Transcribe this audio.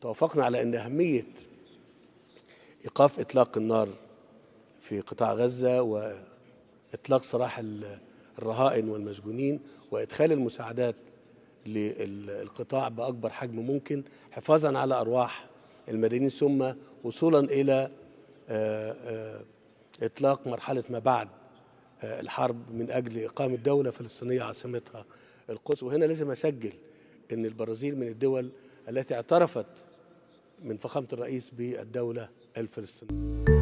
توافقنا على أن أهمية إيقاف إطلاق النار في قطاع غزة وإطلاق سراح ال- الرهائن والمسجونين وإدخال المساعدات للقطاع بأكبر حجم ممكن حفاظا على أرواح المدنيين ثم وصولا إلى آه، آه، إطلاق مرحلة ما بعد آه، الحرب من أجل إقامة دولة فلسطينية عاصمتها القدس. وهنا لازم أسجل أن البرازيل من الدول التي اعترفت من فخامة الرئيس بالدولة الفلسطينية.